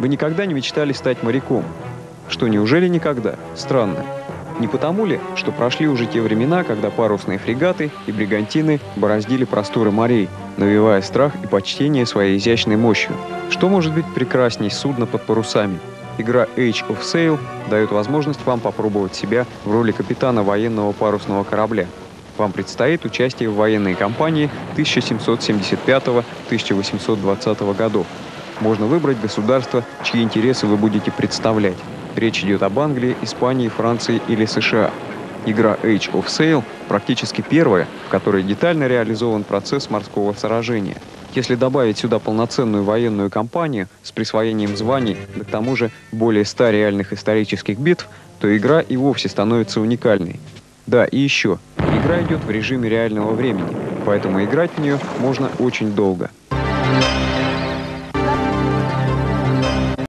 Вы никогда не мечтали стать моряком? Что, неужели никогда? Странно. Не потому ли, что прошли уже те времена, когда парусные фрегаты и бригантины бороздили просторы морей, навевая страх и почтение своей изящной мощью? Что может быть прекрасней судна под парусами? Игра Age of Sail дает возможность вам попробовать себя в роли капитана военного парусного корабля. Вам предстоит участие в военной кампании 1775-1820 годов. Можно выбрать государство, чьи интересы вы будете представлять. Речь идет об Англии, Испании, Франции или США. Игра Age of Sail практически первая, в которой детально реализован процесс морского сражения. Если добавить сюда полноценную военную кампанию с присвоением званий, да к тому же более 100 реальных исторических битв, то игра и вовсе становится уникальной. Да, и еще. Игра идет в режиме реального времени, поэтому играть в нее можно очень долго.